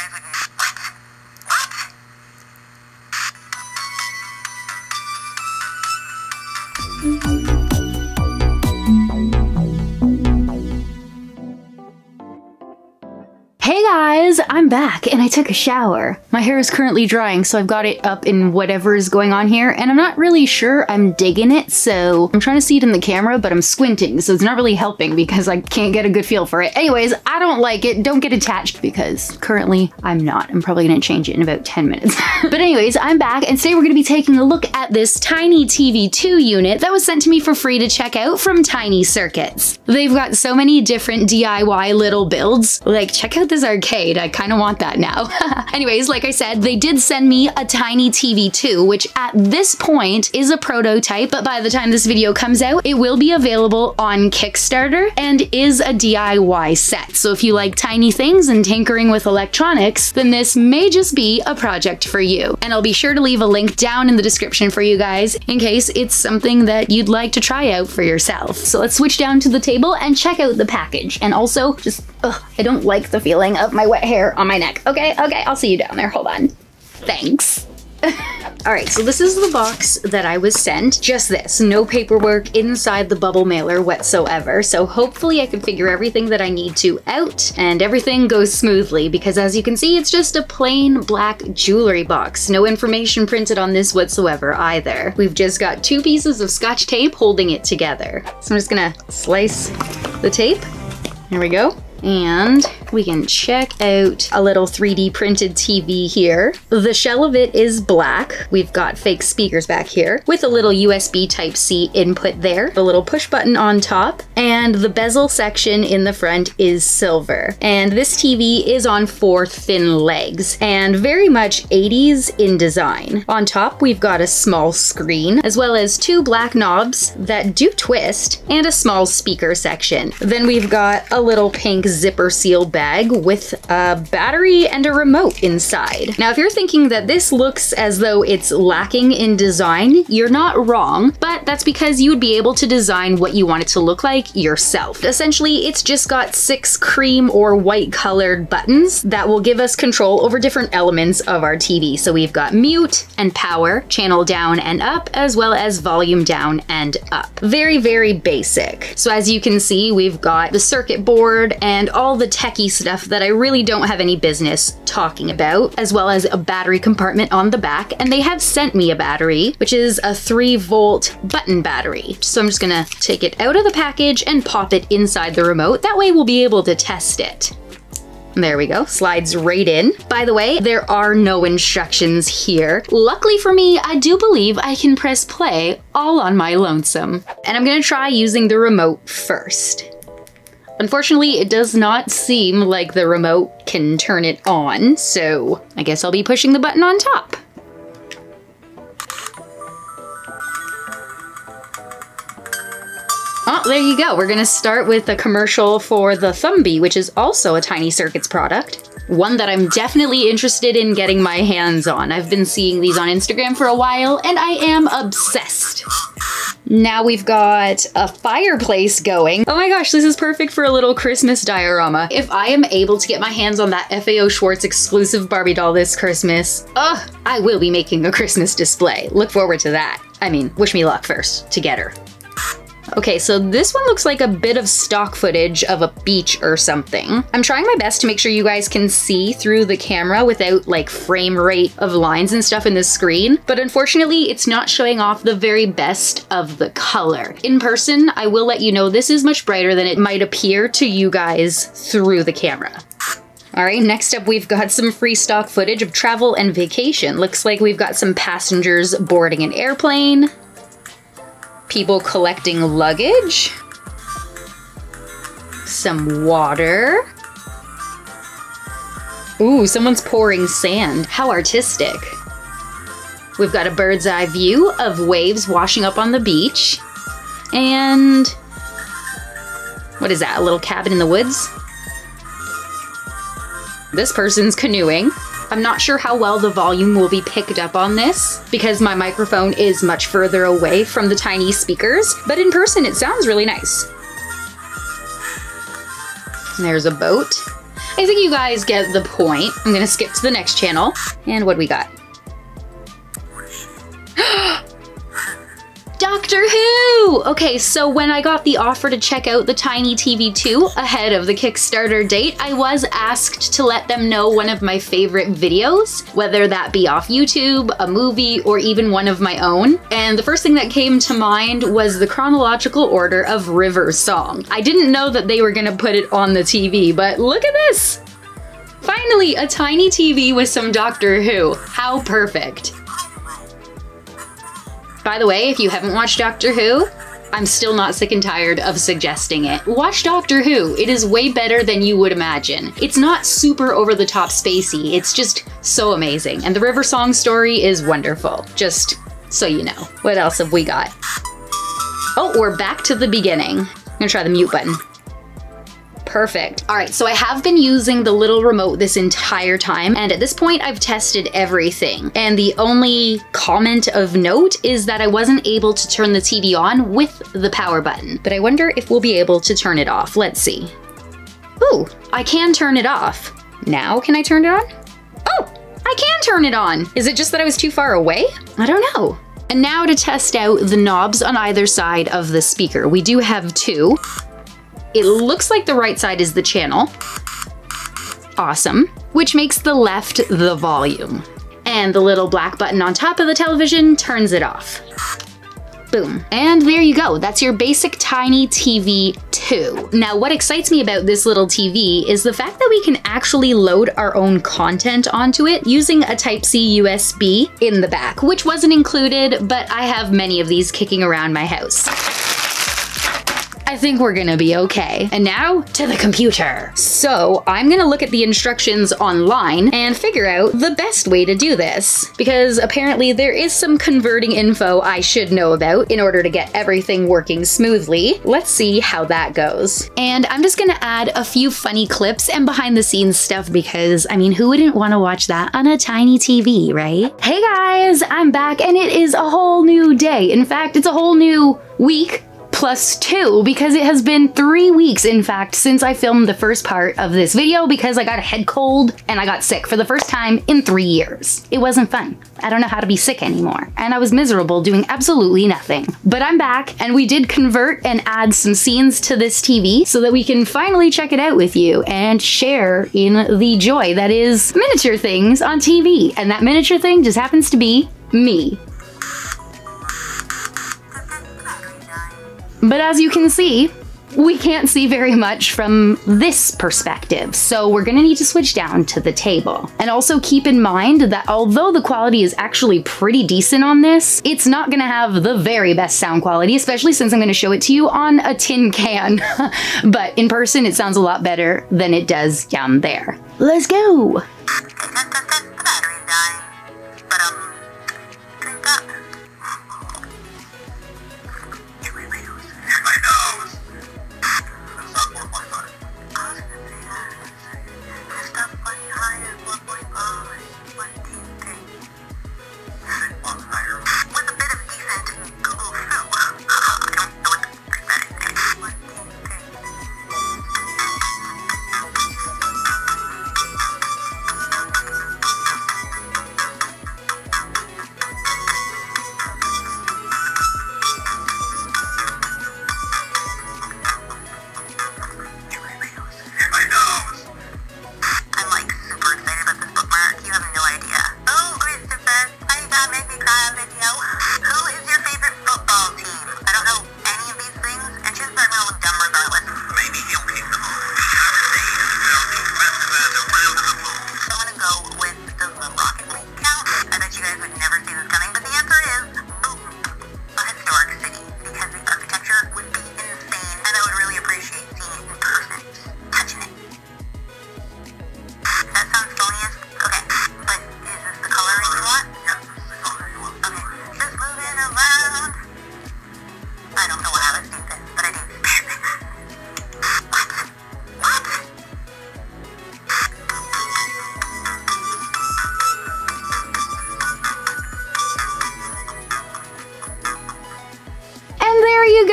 これ。I'm back and I took a shower. My hair is currently drying, so I've got it up in whatever is going on here, and I'm not really sure I'm digging it, so I'm trying to see it in the camera, but I'm squinting, so it's not really helping because I can't get a good feel for it. Anyways, I don't like it. Don't get attached because currently I'm not. I'm probably gonna change it in about 10 minutes. but anyways, I'm back, and today we're gonna be taking a look at this Tiny TV2 unit that was sent to me for free to check out from Tiny Circuits. They've got so many different DIY little builds. Like, check out this arcade. I kind of want that now. Anyways, like I said, they did send me a tiny TV2, which at this point is a prototype, but by the time this video comes out, it will be available on Kickstarter and is a DIY set. So if you like tiny things and tinkering with electronics, then this may just be a project for you. And I'll be sure to leave a link down in the description for you guys in case it's something that you'd like to try out for yourself. So let's switch down to the table and check out the package. And also, just, ugh, I don't like the feeling of my wet hair on my neck. Okay, okay, I'll see you down there. Hold on. Thanks. All right, so this is the box that I was sent. Just this, no paperwork inside the bubble mailer whatsoever. So hopefully I can figure everything that I need to out and everything goes smoothly because as you can see, it's just a plain black jewelry box. No information printed on this whatsoever either. We've just got two pieces of scotch tape holding it together. So I'm just gonna slice the tape. Here we go. And we can check out a little 3D printed TV here. The shell of it is black. We've got fake speakers back here with a little USB Type-C input there, a little push button on top, and the bezel section in the front is silver. And this TV is on four thin legs and very much 80s in design. On top, we've got a small screen, as well as two black knobs that do twist, and a small speaker section. Then we've got a little pink zipper seal bag with a battery and a remote inside. Now, if you're thinking that this looks as though it's lacking in design, you're not wrong, but that's because you would be able to design what you want it to look like yourself. Essentially, it's just got six cream or white colored buttons that will give us control over different elements of our TV. So we've got mute and power, channel down and up, as well as volume down and up. Very, very basic. So as you can see, we've got the circuit board and all the techie stuff that I really don't have any business talking about, as well as a battery compartment on the back. And they have sent me a battery, which is a 3 volt button battery. So I'm just gonna take it out of the package and pop it inside the remote. That way we'll be able to test it. There we go, slides right in. By the way, there are no instructions here. Luckily for me, I do believe I can press play all on my lonesome. And I'm gonna try using the remote first. Unfortunately, it does not seem like the remote can turn it on, so I guess I'll be pushing the button on top. Oh, there you go. We're gonna start with a commercial for the Thumby, which is also a Tiny Circuits product. One that I'm definitely interested in getting my hands on. I've been seeing these on Instagram for a while, and I am obsessed. Now we've got a fireplace going. Oh my gosh, this is perfect for a little Christmas diorama. If I am able to get my hands on that FAO Schwarz exclusive Barbie doll this Christmas, ugh, I will be making a Christmas display. Look forward to that. I mean, wish me luck first to get her. Okay, so this one looks like a bit of stock footage of a beach or something. I'm trying my best to make sure you guys can see through the camera without like frame rate of lines and stuff in the screen, but unfortunately it's not showing off the very best of the color. In person, I will let you know this is much brighter than it might appear to you guys through the camera. All right, next up we've got some free stock footage of travel and vacation. Looks like we've got some passengers boarding an airplane, people collecting luggage, some water. Ooh, someone's pouring sand. How artistic. We've got a bird's eye view of waves washing up on the beach. And what is that? A little cabin in the woods? This person's canoeing. I'm not sure how well the volume will be picked up on this because my microphone is much further away from the tiny speakers, but in person it sounds really nice. There's a boat. I think you guys get the point. I'm gonna skip to the next channel. And what do we got? Doctor Who! Okay, so when I got the offer to check out the Tiny TV 2 ahead of the Kickstarter date, I was asked to let them know one of my favorite videos, whether that be off YouTube, a movie, or even one of my own. And the first thing that came to mind was the chronological order of River's song. I didn't know that they were gonna put it on the TV, but look at this! Finally, a tiny TV with some Doctor Who. How perfect. By the way, if you haven't watched Doctor Who, I'm still not sick and tired of suggesting it. Watch Doctor Who. It is way better than you would imagine. It's not super over the top spacey, it's just so amazing. And the River Song story is wonderful, just so you know. What else have we got? Oh, we're back to the beginning. I'm gonna try the mute button. Perfect. All right, so I have been using the little remote this entire time, and at this point I've tested everything. And the only comment of note is that I wasn't able to turn the TV on with the power button, but I wonder if we'll be able to turn it off. Let's see. Ooh, I can turn it off. Now can I turn it on? Oh, I can turn it on. Is it just that I was too far away? I don't know. And now to test out the knobs on either side of the speaker. We do have two. It looks like the right side is the channel. Awesome. Which makes the left the volume. And the little black button on top of the television turns it off. Boom. And there you go. That's your basic tiny TV 2. Now, what excites me about this little TV is the fact that we can actually load our own content onto it using a Type-C USB in the back, which wasn't included, but I have many of these kicking around my house. I think we're gonna be okay. And now to the computer. So I'm gonna look at the instructions online and figure out the best way to do this. Because apparently there is some converting info I should know about in order to get everything working smoothly. Let's see how that goes. And I'm just gonna add a few funny clips and behind the scenes stuff because, I mean, who wouldn't wanna watch that on a tiny TV, right? Hey guys, I'm back and it is a whole new day. In fact, it's a whole new week plus two because it has been three weeks, in fact, since I filmed the first part of this video because I got a head cold and I got sick for the first time in three years. It wasn't fun. I don't know how to be sick anymore. And I was miserable doing absolutely nothing. But I'm back and we did convert and add some scenes to this TV so that we can finally check it out with you and share in the joy that is miniature things on TV. And that miniature thing just happens to be me. But as you can see, we can't see very much from this perspective, so we're gonna need to switch down to the table. And also keep in mind that although the quality is actually pretty decent on this, it's not gonna have the very best sound quality, especially since I'm gonna show it to you on a tin can. but in person, it sounds a lot better than it does down there. Let's go! with no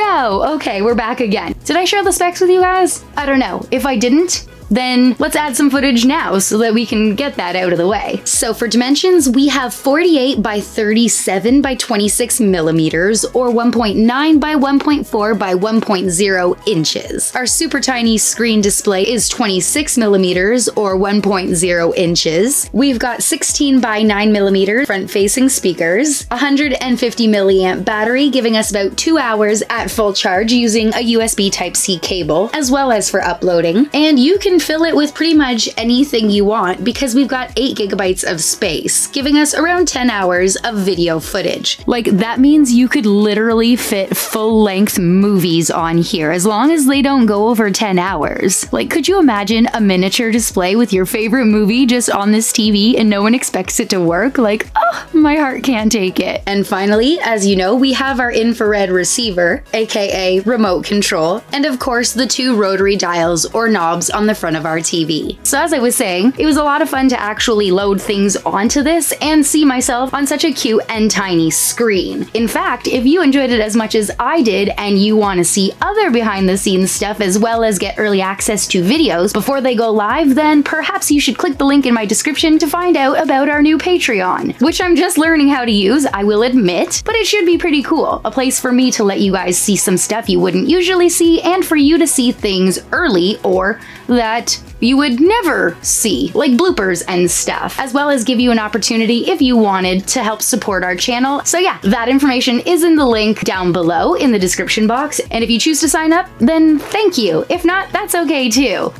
Okay, we're back again. Did I share the specs with you guys? I don't know. If I didn't, then let's add some footage now so that we can get that out of the way. So for dimensions, we have 48 by 37 by 26 millimeters or 1.9 by 1.4 by 1.0 inches. Our super tiny screen display is 26 millimeters or 1.0 inches. We've got 16 by 9 millimeter front facing speakers, 150 milliamp battery giving us about two hours at full charge using a USB Type-C cable, as well as for uploading. And you can fill it with pretty much anything you want because we've got 8 gigabytes of space, giving us around 10 hours of video footage. Like, that means you could literally fit full-length movies on here, as long as they don't go over 10 hours. Like, could you imagine a miniature display with your favorite movie just on this TV and no one expects it to work? Like, oh, my heart can't take it. And finally, as you know, we have our infrared receiver, aka remote control, and of course the two rotary dials or knobs on the front of our TV. So as I was saying, it was a lot of fun to actually load things onto this and see myself on such a cute and tiny screen. In fact, if you enjoyed it as much as I did and you want to see other behind the scenes stuff as well as get early access to videos before they go live, then perhaps you should click the link in my description to find out about our new Patreon, which I'm just learning how to use, I will admit, but it should be pretty cool. A place for me to let you guys see some stuff you wouldn't usually see and for you to see things early or that you would never see, like bloopers and stuff, as well as give you an opportunity if you wanted to help support our channel. So yeah, that information is in the link down below in the description box, and if you choose to sign up, then thank you. If not, that's okay too.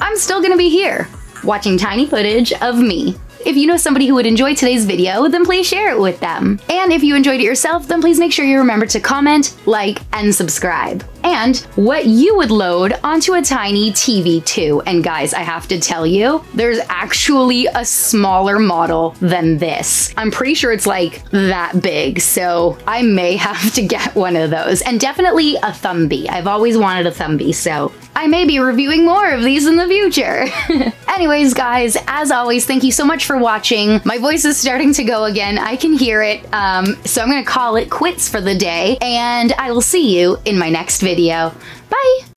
I'm still gonna be here, watching tiny footage of me. If you know somebody who would enjoy today's video, then please share it with them. And if you enjoyed it yourself, then please make sure you remember to comment, like, and subscribe. And what you would load onto a tiny TV too. And guys, I have to tell you, there's actually a smaller model than this. I'm pretty sure it's like that big, so I may have to get one of those. And definitely a Thumby. I've always wanted a Thumby, so I may be reviewing more of these in the future. Anyways, guys, as always, thank you so much for watching. My voice is starting to go again. I can hear it. Um, so I'm gonna call it quits for the day, and I will see you in my next video. Bye!